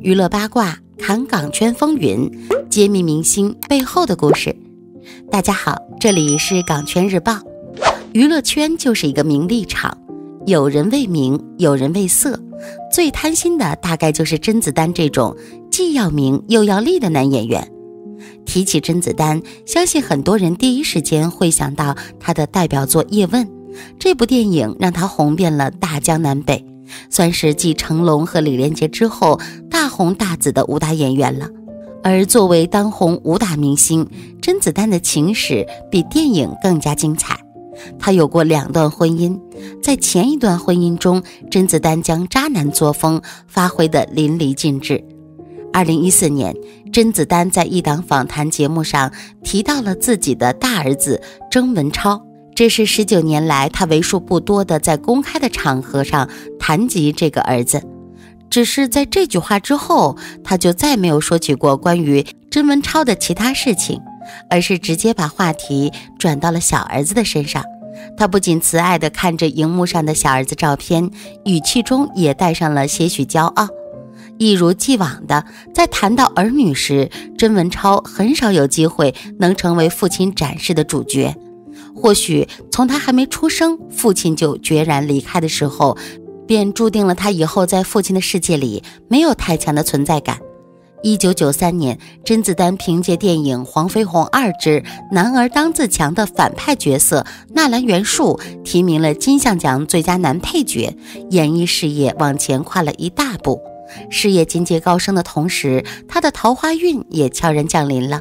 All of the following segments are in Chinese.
娱乐八卦，侃港圈风云，揭秘明星背后的故事。大家好，这里是港圈日报。娱乐圈就是一个名利场，有人为名，有人为色，最贪心的大概就是甄子丹这种既要名又要利的男演员。提起甄子丹，相信很多人第一时间会想到他的代表作《叶问》。这部电影让他红遍了大江南北。算是继成龙和李连杰之后大红大紫的武打演员了。而作为当红武打明星，甄子丹的情史比电影更加精彩。他有过两段婚姻，在前一段婚姻中，甄子丹将渣男作风发挥得淋漓尽致。二零一四年，甄子丹在一档访谈节目上提到了自己的大儿子甄文超。这是十九年来他为数不多的在公开的场合上谈及这个儿子，只是在这句话之后，他就再没有说起过关于甄文超的其他事情，而是直接把话题转到了小儿子的身上。他不仅慈爱地看着荧幕上的小儿子照片，语气中也带上了些许骄傲。一如既往的，在谈到儿女时，甄文超很少有机会能成为父亲展示的主角。或许从他还没出生，父亲就决然离开的时候，便注定了他以后在父亲的世界里没有太强的存在感。一九九三年，甄子丹凭借电影《黄飞鸿二之男儿当自强》的反派角色纳兰元树，提名了金像奖最佳男配角，演艺事业往前跨了一大步。事业节节高升的同时，他的桃花运也悄然降临了。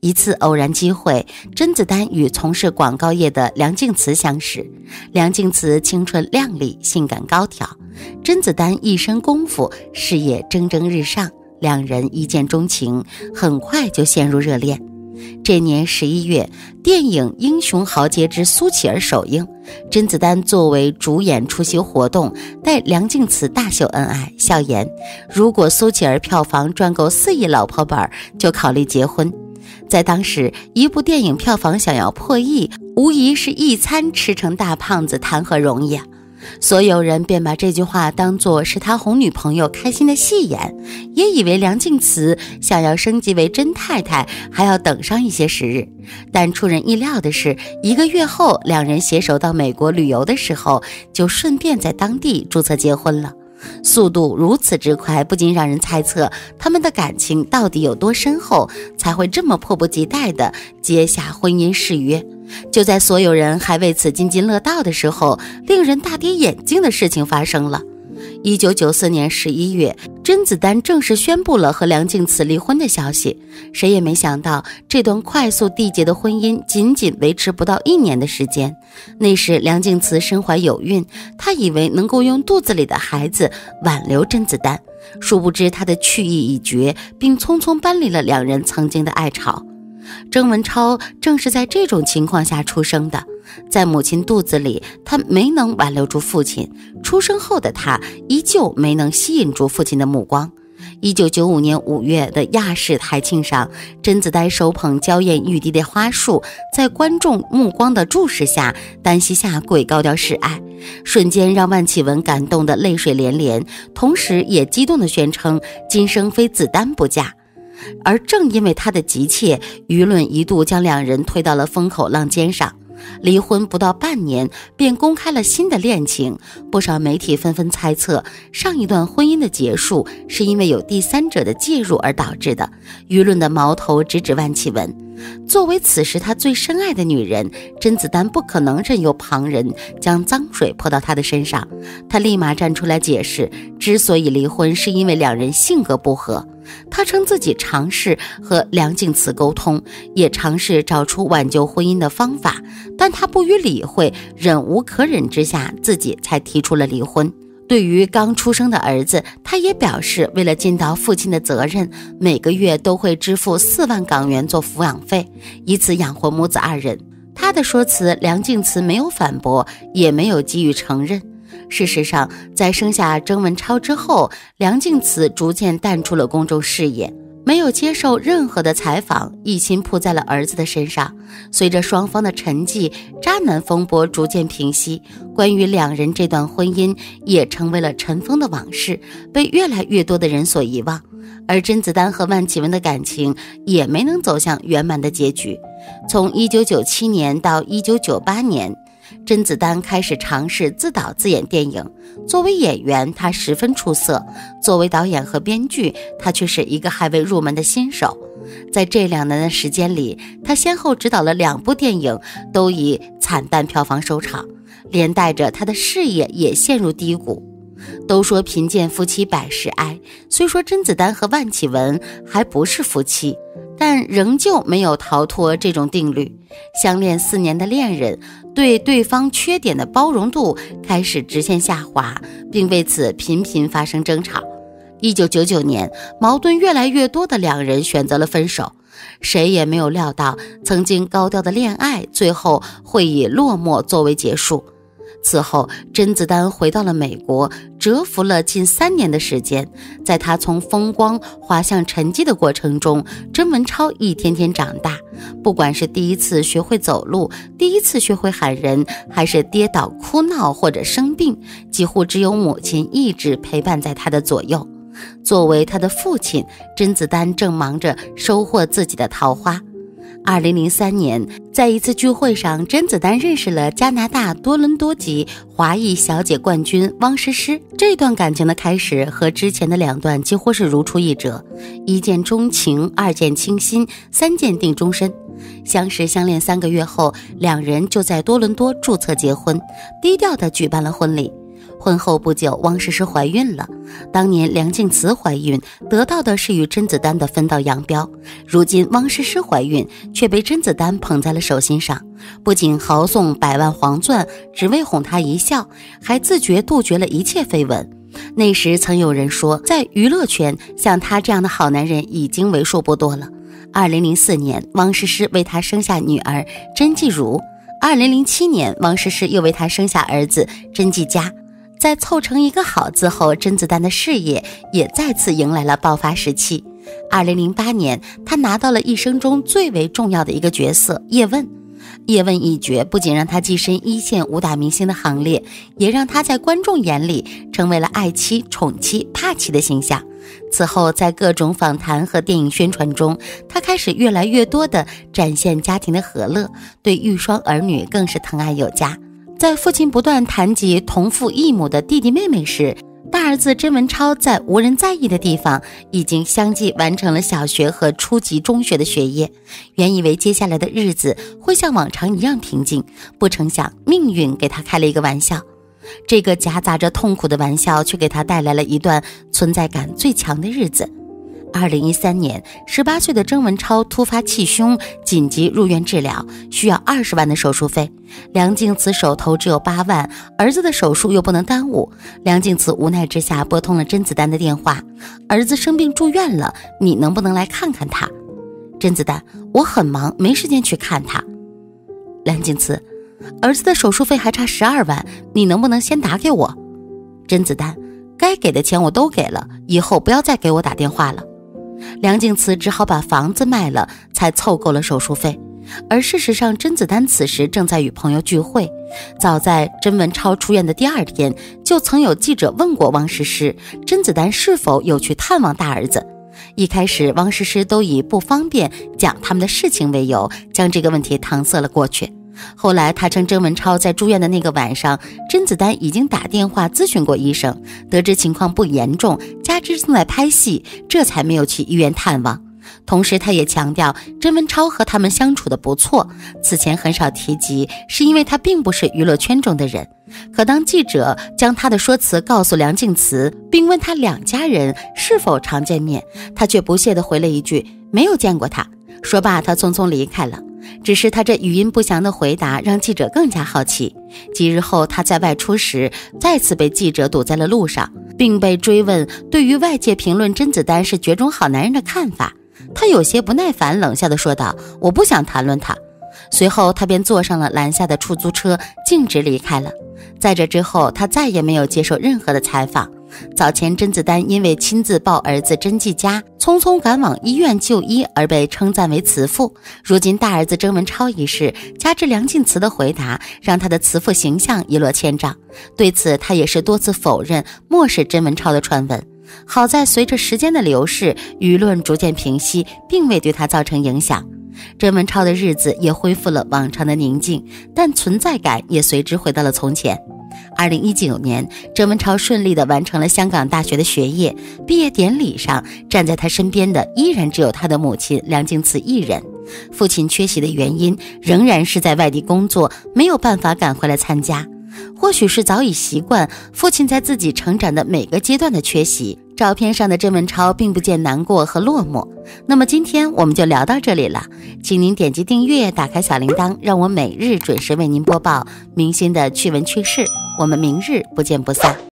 一次偶然机会，甄子丹与从事广告业的梁静慈相识。梁静慈青春靓丽，性感高挑；甄子丹一身功夫，事业蒸蒸日上。两人一见钟情，很快就陷入热恋。这年十一月，电影《英雄豪杰之苏乞儿》首映，甄子丹作为主演出席活动，带梁静慈大秀恩爱，笑言：“如果苏乞儿票房赚够四亿老婆本，就考虑结婚。”在当时，一部电影票房想要破亿，无疑是一餐吃成大胖子，谈何容易啊！所有人便把这句话当作是他哄女朋友开心的戏言，也以为梁静慈想要升级为甄太太，还要等上一些时日。但出人意料的是，一个月后，两人携手到美国旅游的时候，就顺便在当地注册结婚了。速度如此之快，不禁让人猜测他们的感情到底有多深厚，才会这么迫不及待地接下婚姻誓约。就在所有人还为此津津乐道的时候，令人大跌眼镜的事情发生了。一九九四年十一月，甄子丹正式宣布了和梁静慈离婚的消息。谁也没想到，这段快速缔结的婚姻仅仅维持不到一年的时间。那时，梁静慈身怀有孕，她以为能够用肚子里的孩子挽留甄子丹，殊不知他的去意已决，并匆匆搬离了两人曾经的爱巢。郑文超正是在这种情况下出生的，在母亲肚子里，他没能挽留住父亲；出生后的他，依旧没能吸引住父亲的目光。一九九五年五月的亚视台庆上，甄子丹手捧娇艳欲滴的花束，在观众目光的注视下，单膝下跪高调示爱，瞬间让万绮雯感动得泪水连连，同时也激动地宣称：“今生非子丹不嫁。”而正因为他的急切，舆论一度将两人推到了风口浪尖上。离婚不到半年，便公开了新的恋情。不少媒体纷纷猜测，上一段婚姻的结束是因为有第三者的介入而导致的。舆论的矛头直指万绮雯。作为此时他最深爱的女人，甄子丹不可能任由旁人将脏水泼到他的身上。他立马站出来解释，之所以离婚，是因为两人性格不合。他称自己尝试和梁静慈沟通，也尝试找出挽救婚姻的方法，但他不予理会，忍无可忍之下，自己才提出了离婚。对于刚出生的儿子，他也表示，为了尽到父亲的责任，每个月都会支付四万港元做抚养费，以此养活母子二人。他的说辞，梁静慈没有反驳，也没有给予承认。事实上，在生下曾文超之后，梁静慈逐渐淡出了公众视野。没有接受任何的采访，一心扑在了儿子的身上。随着双方的沉寂，渣男风波逐渐平息，关于两人这段婚姻也成为了尘封的往事，被越来越多的人所遗忘。而甄子丹和万绮雯的感情也没能走向圆满的结局。从1997年到1998年。甄子丹开始尝试自导自演电影。作为演员，他十分出色；作为导演和编剧，他却是一个还未入门的新手。在这两年的时间里，他先后执导了两部电影，都以惨淡票房收场，连带着他的事业也陷入低谷。都说贫贱夫妻百事哀，虽说甄子丹和万绮雯还不是夫妻。但仍旧没有逃脱这种定律。相恋四年的恋人对对方缺点的包容度开始直线下滑，并为此频频发生争吵。一九九九年，矛盾越来越多的两人选择了分手。谁也没有料到，曾经高调的恋爱最后会以落寞作为结束。此后，甄子丹回到了美国，蛰伏了近三年的时间。在他从风光滑向沉寂的过程中，甄文超一天天长大。不管是第一次学会走路，第一次学会喊人，还是跌倒、哭闹或者生病，几乎只有母亲一直陪伴在他的左右。作为他的父亲，甄子丹正忙着收获自己的桃花。二零零三年，在一次聚会上，甄子丹认识了加拿大多伦多籍华裔小姐冠军汪诗诗。这段感情的开始和之前的两段几乎是如出一辙，一见钟情，二见倾心，三见定终身。相识相恋三个月后，两人就在多伦多注册结婚，低调的举办了婚礼。婚后不久，汪诗诗怀孕了。当年梁静慈怀孕得到的是与甄子丹的分道扬镳，如今汪诗诗怀孕却被甄子丹捧在了手心上，不仅豪送百万黄钻，只为哄她一笑，还自觉杜绝了一切绯闻。那时曾有人说，在娱乐圈像他这样的好男人已经为数不多了。二零零四年，汪诗诗为他生下女儿甄继儒；二零零七年，汪诗诗又为他生下儿子甄继佳。在凑成一个好字后，甄子丹的事业也再次迎来了爆发时期。二零零八年，他拿到了一生中最为重要的一个角色叶问。叶问一角不仅让他跻身一线武打明星的行列，也让他在观众眼里成为了爱妻、宠妻、怕妻的形象。此后，在各种访谈和电影宣传中，他开始越来越多地展现家庭的和乐，对玉双儿女更是疼爱有加。在父亲不断谈及同父异母的弟弟妹妹时，大儿子甄文超在无人在意的地方已经相继完成了小学和初级中学的学业。原以为接下来的日子会像往常一样平静，不成想命运给他开了一个玩笑。这个夹杂着痛苦的玩笑，却给他带来了一段存在感最强的日子。二零一三年，十八岁的曾文超突发气胸，紧急入院治疗，需要二十万的手术费。梁静慈手头只有八万，儿子的手术又不能耽误。梁静慈无奈之下拨通了甄子丹的电话：“儿子生病住院了，你能不能来看看他？”甄子丹：“我很忙，没时间去看他。”梁静慈：“儿子的手术费还差十二万，你能不能先打给我？”甄子丹：“该给的钱我都给了，以后不要再给我打电话了。”梁静慈只好把房子卖了，才凑够了手术费。而事实上，甄子丹此时正在与朋友聚会。早在甄文超出院的第二天，就曾有记者问过汪诗诗，甄子丹是否有去探望大儿子。一开始，汪诗诗都以不方便讲他们的事情为由，将这个问题搪塞了过去。后来，他称甄文超在住院的那个晚上，甄子丹已经打电话咨询过医生，得知情况不严重，加之正在拍戏，这才没有去医院探望。同时，他也强调甄文超和他们相处的不错，此前很少提及，是因为他并不是娱乐圈中的人。可当记者将他的说辞告诉梁静慈，并问他两家人是否常见面，他却不屑地回了一句：“没有见过他。”说罢，他匆匆离开了。只是他这语音不详的回答，让记者更加好奇。几日后，他在外出时，再次被记者堵在了路上，并被追问对于外界评论甄子丹是绝种好男人的看法。他有些不耐烦，冷笑地说道：“我不想谈论他。”随后，他便坐上了拦下的出租车，径直离开了。在这之后，他再也没有接受任何的采访。早前甄子丹因为亲自抱儿子甄继佳，匆匆赶往医院就医而被称赞为慈父。如今大儿子甄文超一事，加之梁静慈的回答，让他的慈父形象一落千丈。对此，他也是多次否认、漠视甄文超的传闻。好在随着时间的流逝，舆论逐渐平息，并未对他造成影响。甄文超的日子也恢复了往常的宁静，但存在感也随之回到了从前。二零一九年，郑文超顺利地完成了香港大学的学业。毕业典礼上，站在他身边的依然只有他的母亲梁静慈一人。父亲缺席的原因仍然是在外地工作，没有办法赶回来参加。或许是早已习惯父亲在自己成长的每个阶段的缺席，照片上的郑文超并不见难过和落寞。那么今天我们就聊到这里了，请您点击订阅，打开小铃铛，让我每日准时为您播报明星的趣闻趣事。我们明日不见不散。